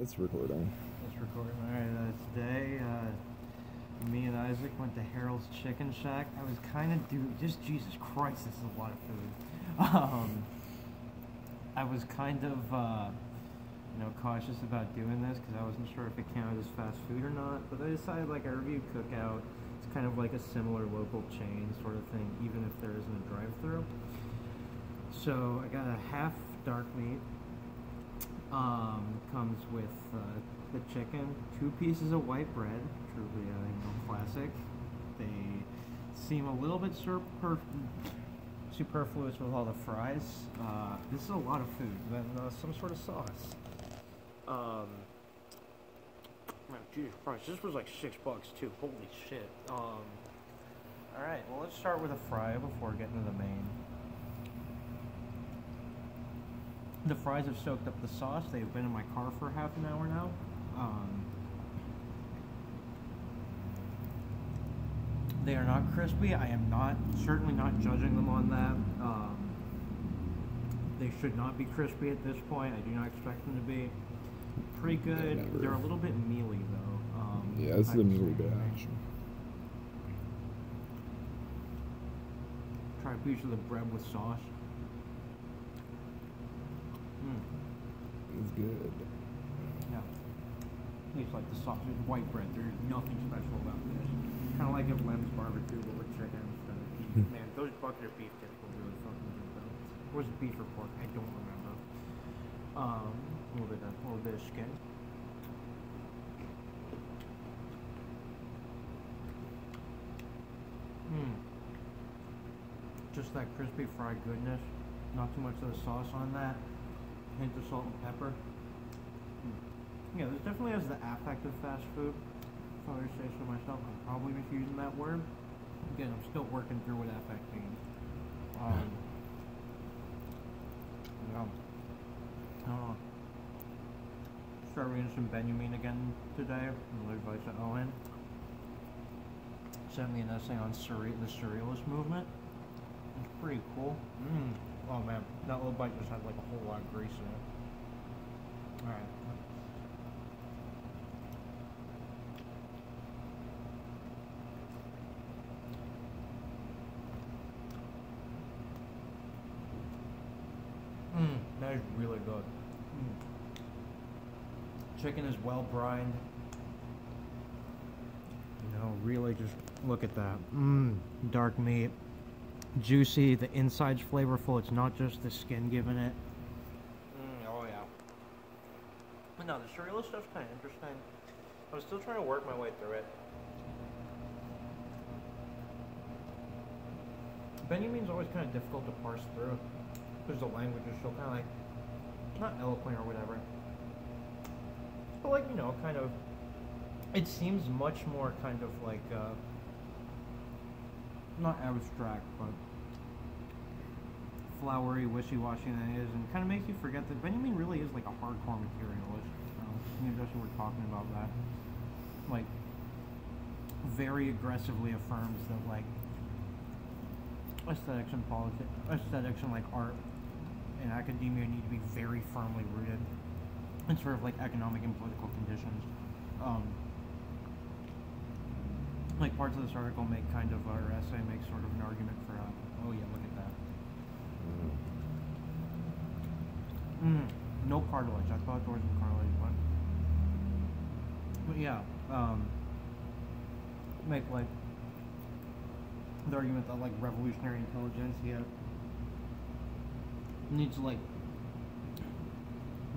It's recording. It's recording. All right, uh, today, uh, me and Isaac went to Harold's Chicken Shack. I was kind of dude, just Jesus Christ, this is a lot of food. Um, I was kind of, uh, you know, cautious about doing this because I wasn't sure if it counted as fast food or not. But I decided, like, I reviewed Cookout. It's kind of like a similar local chain sort of thing, even if there isn't a drive-through. So I got a half dark meat. Um, comes with uh, the chicken, two pieces of white bread, truly a you know, classic. They seem a little bit super superfluous with all the fries. Uh, this is a lot of food. Then uh, some sort of sauce. Um, man, Jesus Christ, this was like six bucks too. Holy shit. Um, all right, well let's start with a fry before getting to the main. The fries have soaked up the sauce. They've been in my car for half an hour now. Um, they are not crispy. I am not certainly not judging them on that. Um, they should not be crispy at this point. I do not expect them to be. Pretty good. never. They're a little bit mealy though. Um, Yeah, this is a mealy batch. Try a piece of the bread with sauce. Mm. It's good. Yeah. Tastes like the sausage white bread. There's nothing special about this. Kind of like if Lem's barbecue but with chicken instead of beef. Man, those bucket of beef tips were really fucking good though. Or was it beef or pork? I don't remember. Um, a little bit of, a little bit of skin. Hmm. Just that crispy fried goodness. Not too much of the sauce on that. Hint of salt and pepper. Hmm. Yeah, this definitely has the affect of fast food. If I were to say so myself, I'm probably misusing that word. Again, I'm still working through what affect means. Um, yeah. I don't know. Start reading some Benjamin again today. Under advice of Owen. Sent me an essay on surre- the surrealist movement. It's pretty cool. Mm. Oh man, that little bite just had like a whole lot of grease in it. Alright. Mmm, that is really good. Mm. Chicken is well brined. You know, really just look at that. Mmm, dark meat. Juicy, the inside's flavorful. It's not just the skin giving it. Mm, oh yeah. But no, the surrealist stuff's kind of interesting. I'm still trying to work my way through it. Benjamin's always kind of difficult to parse through because the language is so kind of like not eloquent or whatever, but like you know, kind of. It seems much more kind of like uh, not abstract, but flowery, wishy-washy than it is, and kind of makes you forget that Benjamin really is like a hardcore materialist. Um, me and Justin were talking about that. Like, very aggressively affirms that like aesthetics and politics, aesthetics and like art and academia need to be very firmly rooted in sort of like economic and political conditions. Um, like parts of this article make kind of, or essay makes sort of an argument for, a, oh yeah, look at that. Mm, no cartilage. I thought there was cartilage, but, but yeah, um, make like the argument that like revolutionary intelligentsia needs to like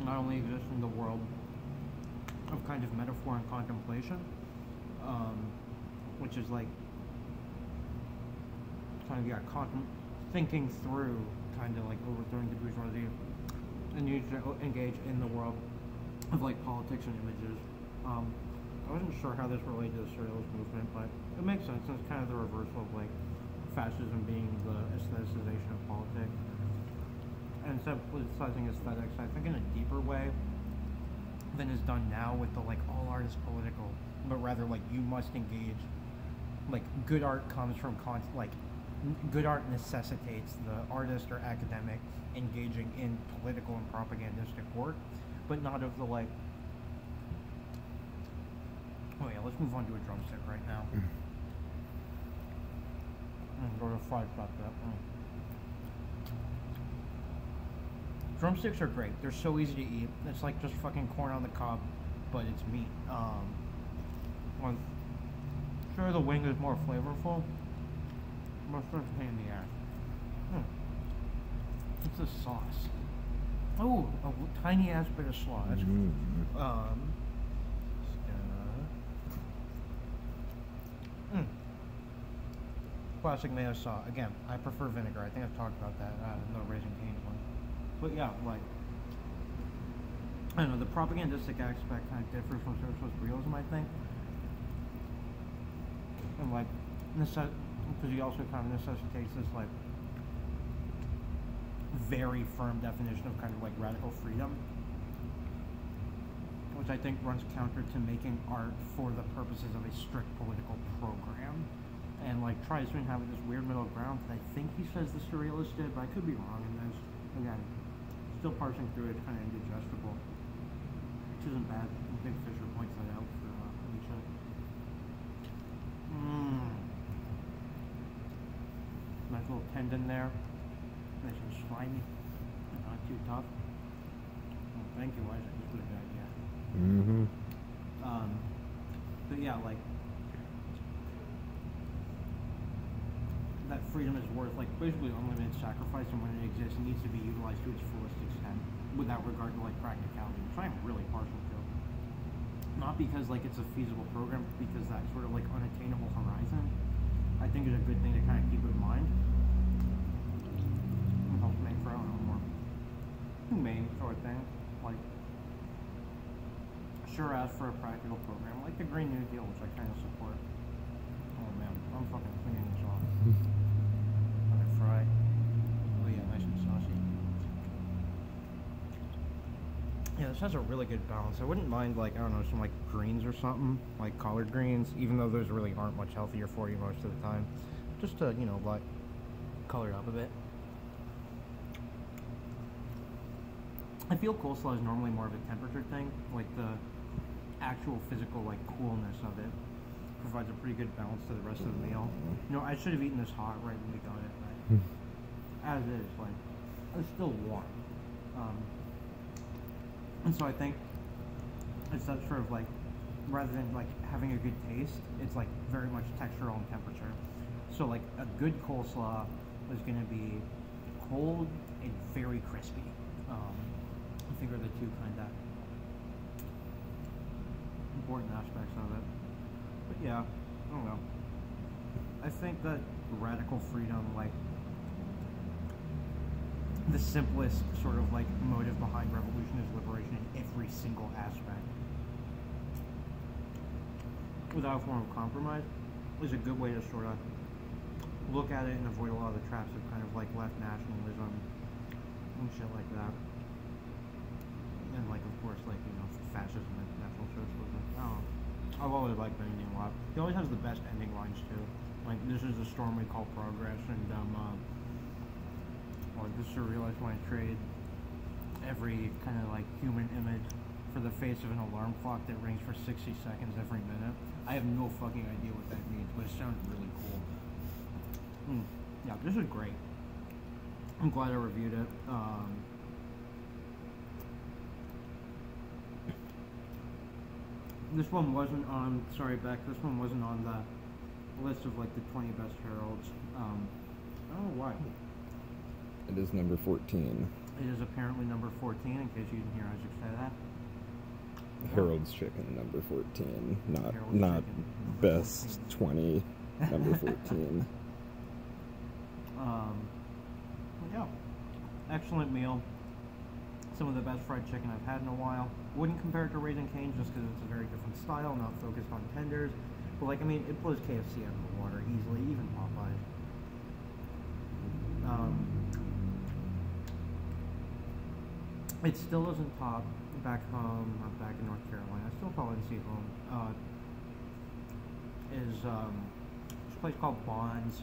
not only exist in the world of kind of metaphor and contemplation, um, which is like kind of yeah, contem- thinking through kind of like overthrowing the bourgeoisie, and you to engage in the world of like politics and images. Um, I wasn't sure how this related to the surrealist movement, but it makes sense. It's kind of the reversal of like fascism being the aestheticization of politics, and instead of politicizing aesthetics, I think in a deeper way than is done now with the like all art is political, but rather like you must engage. Like good art comes from con- like good art necessitates the artist or academic engaging in political and propagandistic work, but not of the like Oh yeah, let's move on to a drumstick right now. And go to fried stuff. That. Mm. Drumsticks are great. They're so easy to eat. It's like just fucking corn on the cob, but it's meat. Um, well, sure, the wing is more flavorful, but it's a pain in the ass. Hmm. What's the sauce? Oh, a tiny ass bit of slaw. That's Mm. um. uh, mm. Classic mayo sauce. Again, I prefer vinegar. I think I've talked about that uh, in the Raising Cane's one. But yeah, like I don't know, the propagandistic aspect kind of differs from socialist realism, I think. And like, because he also kind of necessitates this like very firm definition of kind of like radical freedom, which I think runs counter to making art for the purposes of a strict political program, and like tries to inhabit this weird middle ground that I think he says the surrealists did, but I could be wrong in this. Again, still parsing through it, kind of indigestible, which isn't bad. I think Fisher points that out for uh, Nietzsche. Mmm. Nice little tendon there. Nice and slimy. and Not too tough. Oh, thank you, Isaac. That's a good idea. Mm-hmm. Um, but yeah, like that freedom is worth like basically unlimited sacrifice, and when it exists, it needs to be utilized to its fullest extent, without regard to like practicality, which I'm really partial to. Not because like it's a feasible program, but because that sort of like unattainable horizon, I think is a good thing to kind of keep in mind. Humane sort of thing, like sure as for a practical program like the Green New Deal, which I kind of support. Oh man, I'm fucking cleaning this off. Let it fry. Oh yeah, nice and saucy. Yeah, this has a really good balance. I wouldn't mind like I don't know some like greens or something, like collard greens, even though those really aren't much healthier for you most of the time. Just to you know like color it up a bit. I feel coleslaw is normally more of a temperature thing, like the actual physical like coolness of it provides a pretty good balance to the rest of the meal. You know, I should have eaten this hot right when we got it, but as is, like it's still warm. Um, and so I think it's that sort of like rather than like having a good taste, it's like very much textural and temperature. So like a good coleslaw is going to be cold and very crispy. Um, I think are the two kind of important aspects of it. But yeah, I don't know. I think that radical freedom, like the simplest sort of like motive behind revolution is liberation in every single aspect. Without a form of compromise is a good way to sort of look at it and avoid a lot of the traps of kind of like left nationalism and shit like that. And like of course like, you know, fascism and national socialism. Oh, I've always liked Benjamin a lot. He always has the best ending lines too. Like this is the storm we call progress and um uh, like the surrealist want to trade every kind of like human image for the face of an alarm clock that rings for 60 seconds every minute. I have no fucking idea what that means, but it sounds really cool. Mm. Yeah, this is great. I'm glad I reviewed it. Um, this one wasn't on. Sorry, Beck. This one wasn't on the list of like the 20 best Harold's. Um, I don't know why. It is number 14. It is apparently number 14. In case you didn't hear Isaac say that. Harold's Chicken, number 14. Not Harold's not best 20, number 14. Um, yeah, excellent meal. Some of the best fried chicken I've had in a while. Wouldn't compare it to Raising Cane's just because it's a very different style, not focused on tenders. But like, I mean, it blows KFC out of the water easily, even Popeyes. Um, it still doesn't top back home, uh, back in North Carolina. I still call NC home. Uh, is um, this place called Bonds.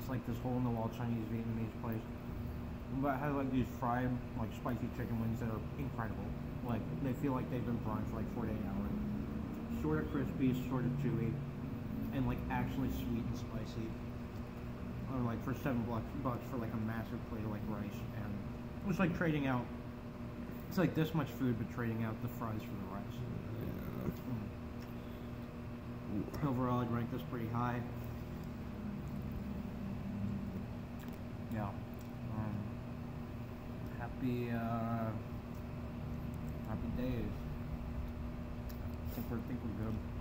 It's like this hole in the wall Chinese Vietnamese place. But it has like these fried, like spicy chicken wings that are incredible. Like they feel like they've been bruned for like 48 hours. sort of crispy, sort of chewy, and like actually sweet and spicy. Or like for seven bucks, bucks for like a massive plate of like rice, and it was like trading out. It's like this much food, but trading out the fries for the rice. Yeah. Mm. Overall, I'd rank this pretty high. Yeah. Happy, uh, happy days. I think we're good.